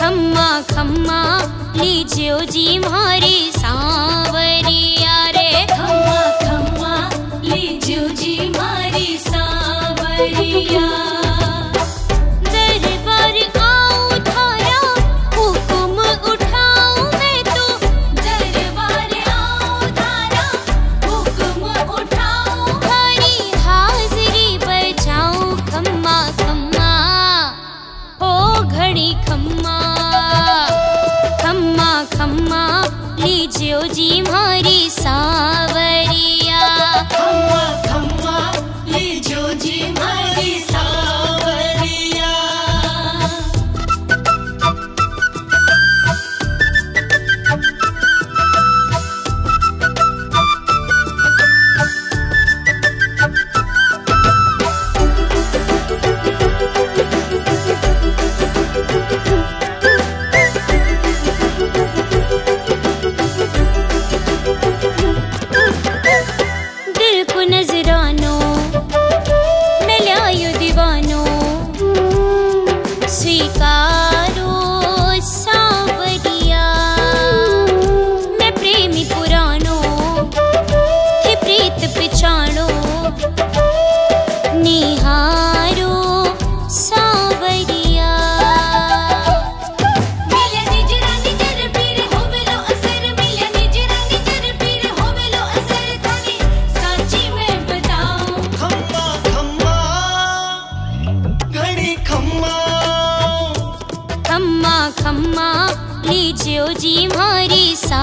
खम्मा खम्मा लीजियो जी मारे सांवरी। जी मारी सा जि मारी सा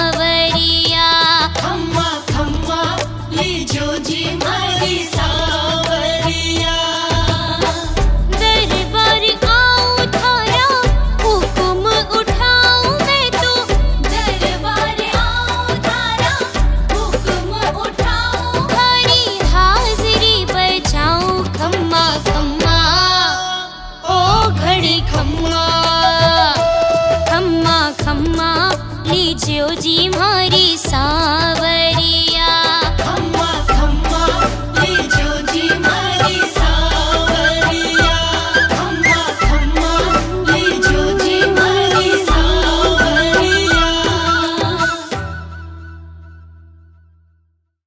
जी माँ